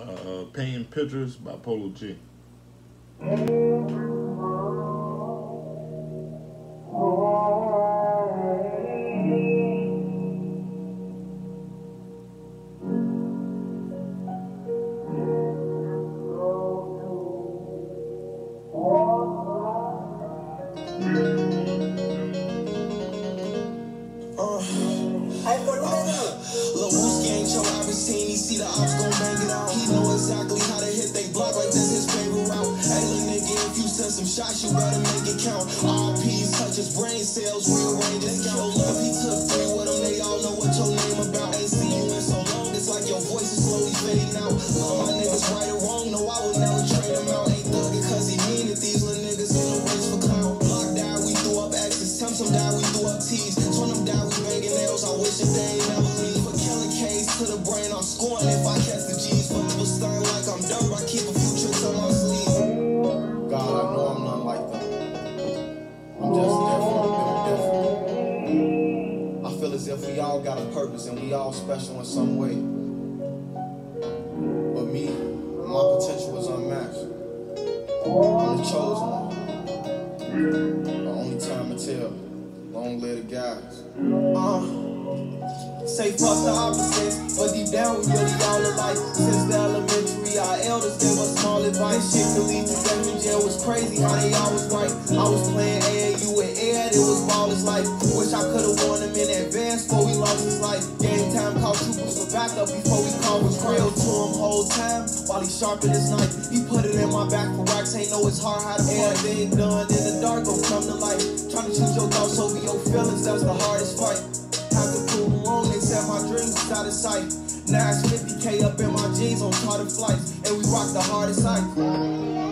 uh, Painting Pictures by Polo G. Wooski ain't your see the. He know exactly how to hit they block like that's his favorite route. Hey, little nigga, if you send some shots, you better make it count. All P's touch his brain cells, rearrange his count. Love, he took three with him, they all know what your name about. Ain't seen you in so long, it's like your voice is slowly fading out. Love my niggas right or wrong, no, I will never trade him out. Ain't thuggin' cause he mean it, these little niggas in the race for clout. Block died, we threw up X's, Temp some died, we threw up T's. Twin them died, we banging nails, I wish that they ain't never God, I know I'm not like them. I'm just different. I feel as if we all got a purpose and we all special in some way. But me, my potential is unmatched. The chosen. The only time to tell. Long live the guys. Uh, say fuck the opposites, but deep down we really all alike. Since the advice. Shit to lead to in jail was crazy, how they always right. I was playing AAU with Ed, it was ballers life. Wish I could've won him in advance before we lost his life. Game time, called troopers for backup before we called was real to him whole time. While he sharpened his knife, he put it in my back for racks. Ain't know it's hard how to fight. Everything done in the dark gon' come to light. Trying to choose your thoughts over your feelings, that's the hardest fight. Have to prove wrong, they said my dreams out of sight. Now it's 50k up in my jeans on charter flights, and we rock the hardest cycle.